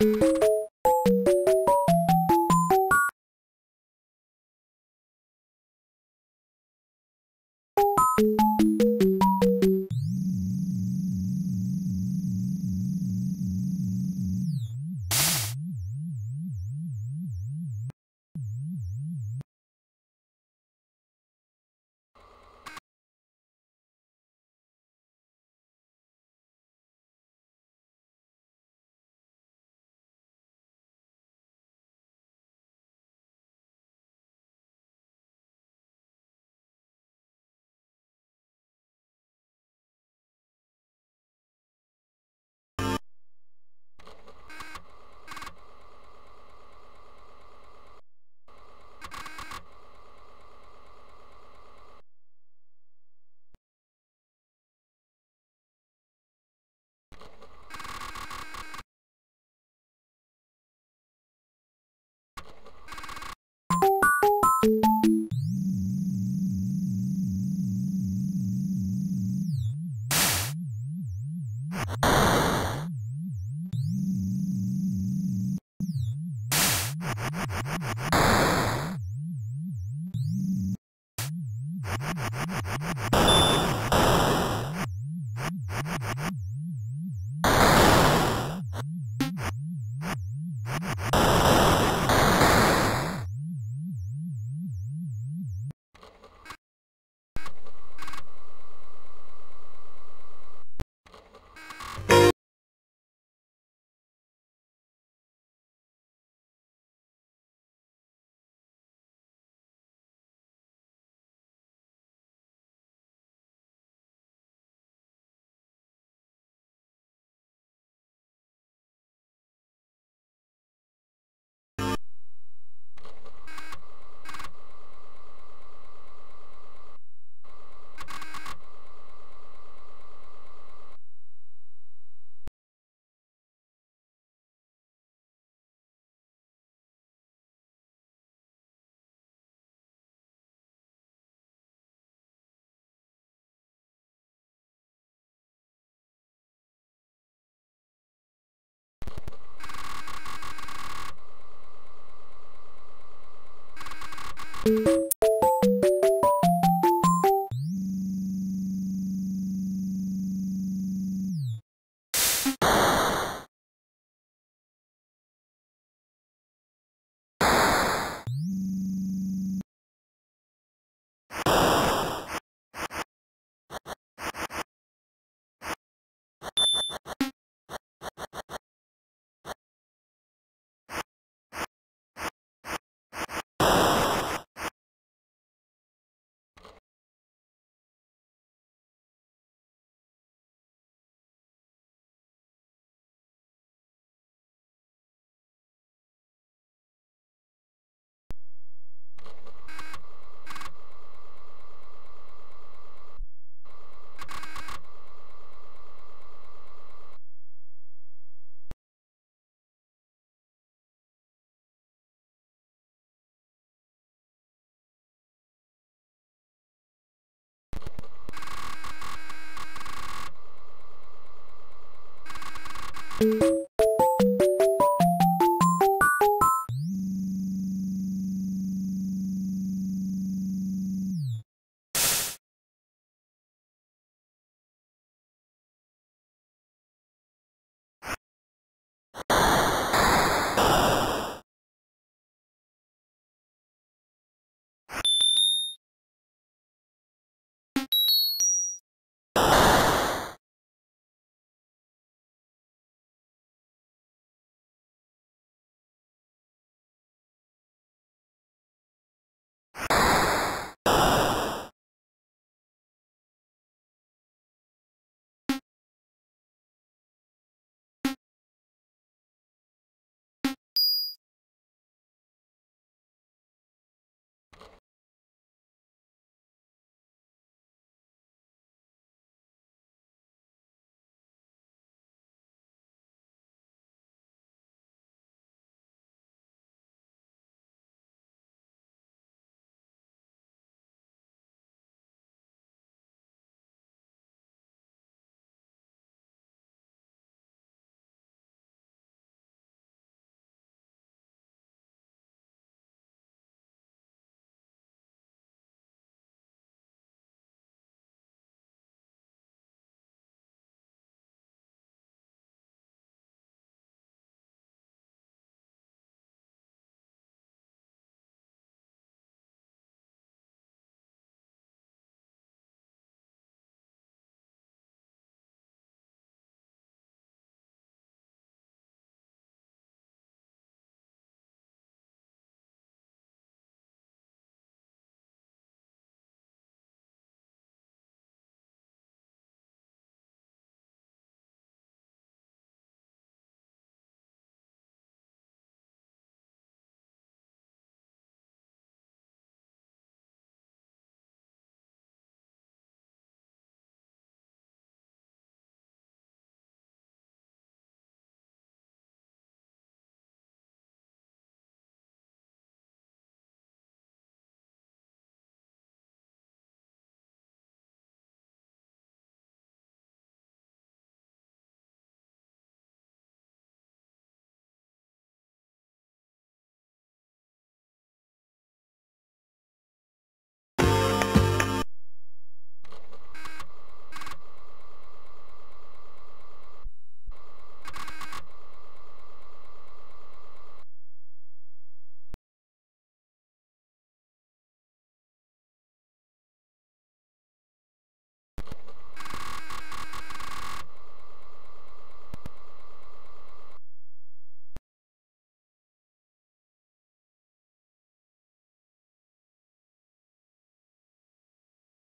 you you you you